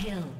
Kill.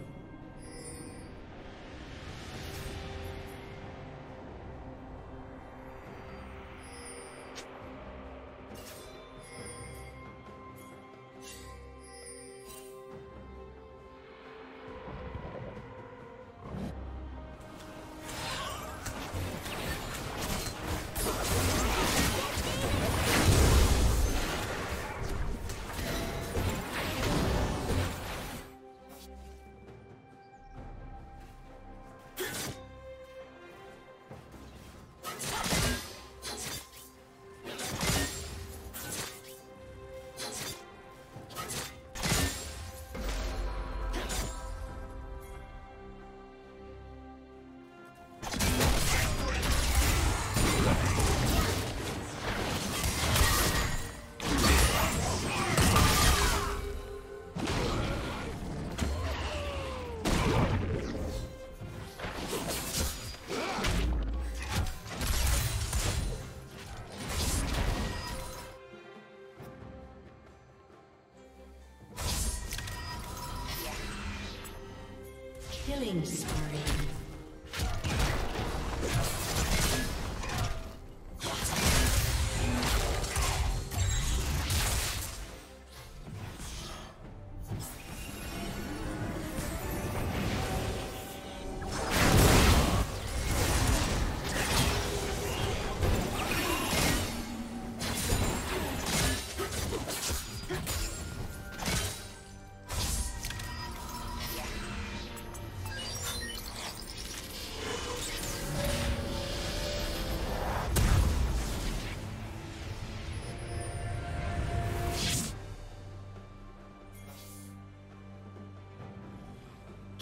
Killing spree.